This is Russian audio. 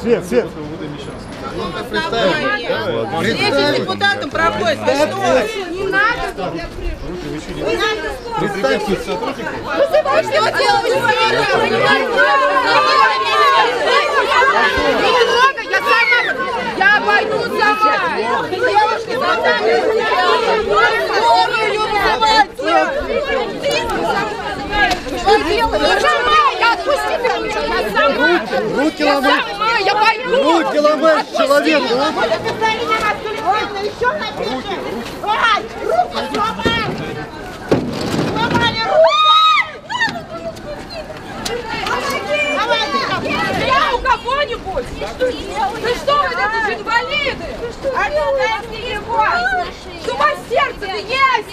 Свет, свет. Встреча с депутатом проходит. Вы что? Не надо. Представьте сотрудников. Вы что делаете? Я сама. Я пойду сама. Девушки, Что делаешь? Отпусти меня. Руки ломай. сама, я пойду. Руки ломай человеку. Руки, руки. Руки сломай! Сломали руки! Я у кого-нибудь! Вы что, вы это же инвалиды? А ну, его! Что у вас сердце-то есть?